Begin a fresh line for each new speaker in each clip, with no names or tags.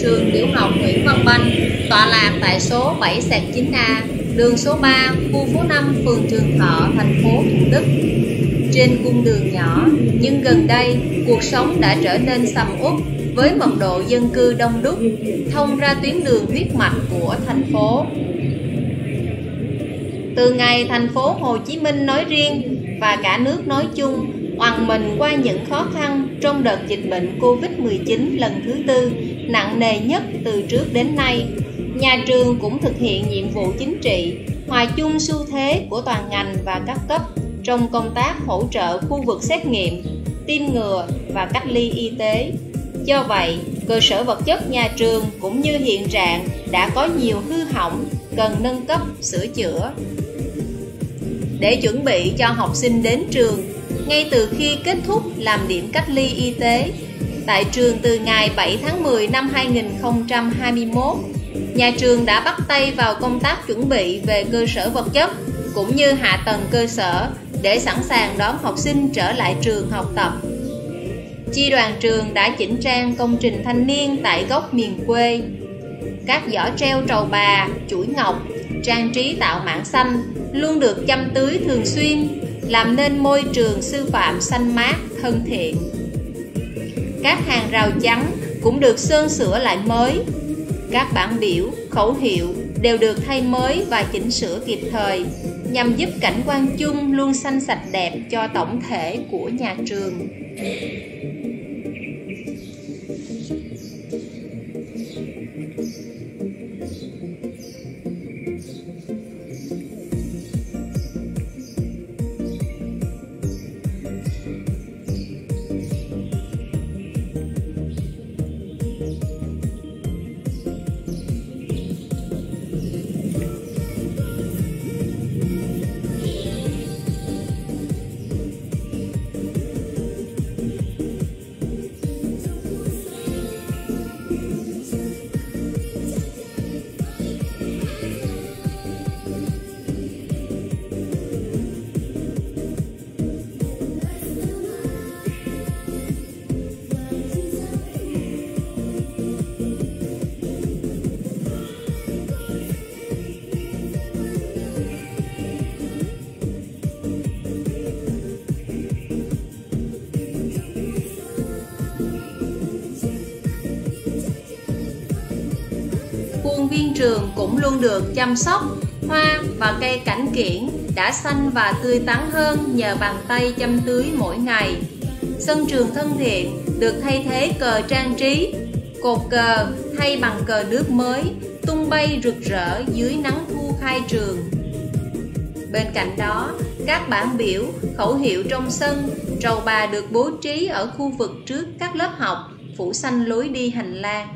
Trường tiểu học Nguyễn Văn Banh tọa lạc tại số 7 9A, đường số 3, khu phố 5, phường Trường Thọ, thành phố Thủ Đức. Trên cung đường nhỏ, nhưng gần đây, cuộc sống đã trở nên sầm uất với mật độ dân cư đông đúc, thông ra tuyến đường huyết mạch của thành phố. Từ ngày thành phố Hồ Chí Minh nói riêng và cả nước nói chung oằn mình qua những khó khăn trong đợt dịch bệnh Covid-19 lần thứ tư nặng nề nhất từ trước đến nay, nhà trường cũng thực hiện nhiệm vụ chính trị, hòa chung xu thế của toàn ngành và các cấp trong công tác hỗ trợ khu vực xét nghiệm, tiêm ngừa và cách ly y tế. Do vậy, cơ sở vật chất nhà trường cũng như hiện trạng đã có nhiều hư hỏng cần nâng cấp sửa chữa. Để chuẩn bị cho học sinh đến trường, ngay từ khi kết thúc làm điểm cách ly y tế, tại trường từ ngày 7 tháng 10 năm 2021, nhà trường đã bắt tay vào công tác chuẩn bị về cơ sở vật chất cũng như hạ tầng cơ sở để sẵn sàng đón học sinh trở lại trường học tập. Chi đoàn trường đã chỉnh trang công trình thanh niên tại góc miền quê. Các giỏ treo trầu bà, chuỗi ngọc, trang trí tạo mảng xanh luôn được chăm tưới thường xuyên, làm nên môi trường sư phạm xanh mát, thân thiện. Các hàng rào chắn cũng được sơn sửa lại mới. Các bảng biểu, khẩu hiệu đều được thay mới và chỉnh sửa kịp thời nhằm giúp cảnh quan chung luôn xanh sạch đẹp cho tổng thể của nhà trường. Viên trường cũng luôn được chăm sóc, hoa và cây cảnh kiển đã xanh và tươi tắn hơn nhờ bàn tay chăm tưới mỗi ngày. Sân trường thân thiện, được thay thế cờ trang trí, cột cờ thay bằng cờ nước mới, tung bay rực rỡ dưới nắng thu khai trường. Bên cạnh đó, các bảng biểu, khẩu hiệu trong sân, trầu bà được bố trí ở khu vực trước các lớp học, phủ xanh lối đi hành lang.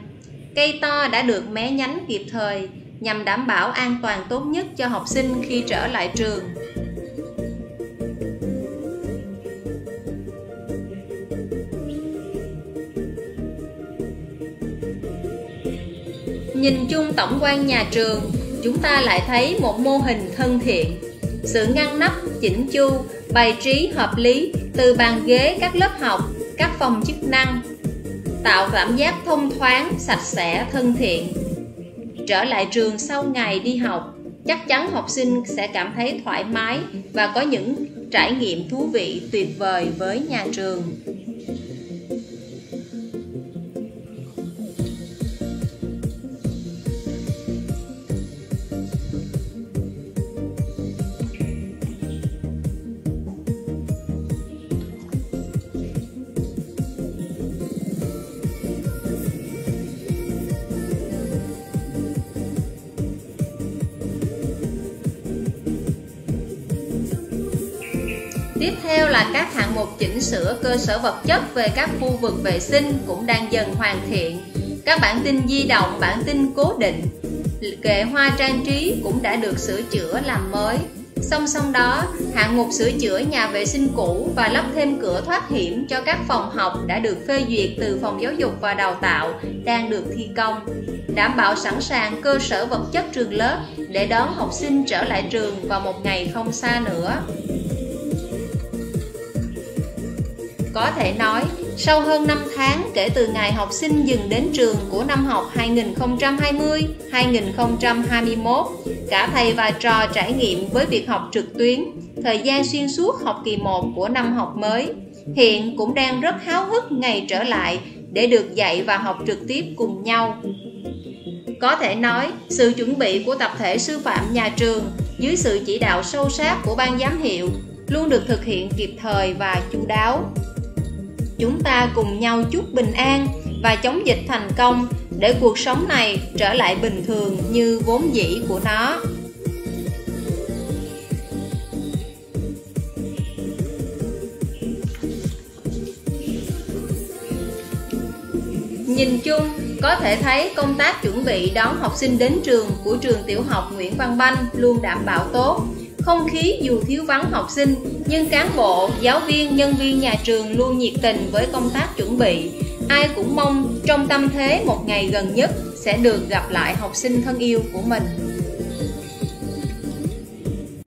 Cây to đã được mé nhánh kịp thời nhằm đảm bảo an toàn tốt nhất cho học sinh khi trở lại trường. Nhìn chung tổng quan nhà trường, chúng ta lại thấy một mô hình thân thiện. Sự ngăn nắp, chỉnh chu, bày trí hợp lý từ bàn ghế các lớp học, các phòng chức năng, tạo cảm giác thông thoáng, sạch sẽ, thân thiện. Trở lại trường sau ngày đi học, chắc chắn học sinh sẽ cảm thấy thoải mái và có những trải nghiệm thú vị tuyệt vời với nhà trường. Tiếp theo là các hạng mục chỉnh sửa cơ sở vật chất về các khu vực vệ sinh cũng đang dần hoàn thiện. Các bản tin di động, bản tin cố định, kệ hoa trang trí cũng đã được sửa chữa làm mới. Song song đó, hạng mục sửa chữa nhà vệ sinh cũ và lắp thêm cửa thoát hiểm cho các phòng học đã được phê duyệt từ Phòng Giáo dục và Đào tạo đang được thi công, đảm bảo sẵn sàng cơ sở vật chất trường lớp để đón học sinh trở lại trường vào một ngày không xa nữa. Có thể nói, Sau hơn 5 tháng kể từ ngày học sinh dừng đến trường của năm học 2020-2021, cả thầy và trò trải nghiệm với việc học trực tuyến, thời gian xuyên suốt học kỳ 1 của năm học mới. Hiện cũng đang rất háo hức ngày trở lại để được dạy và học trực tiếp cùng nhau. Có thể nói, sự chuẩn bị của tập thể sư phạm nhà trường dưới sự chỉ đạo sâu sát của ban giám hiệu luôn được thực hiện kịp thời và chu đáo. Chúng ta cùng nhau chúc bình an và chống dịch thành công để cuộc sống này trở lại bình thường như vốn dĩ của nó. Nhìn chung, có thể thấy công tác chuẩn bị đón học sinh đến trường của trường tiểu học Nguyễn Văn Banh luôn đảm bảo tốt. Không khí dù thiếu vắng học sinh, nhưng cán bộ, giáo viên, nhân viên nhà trường luôn nhiệt tình với công tác chuẩn bị. Ai cũng mong trong tâm thế một ngày gần nhất sẽ được gặp lại học sinh thân yêu của mình.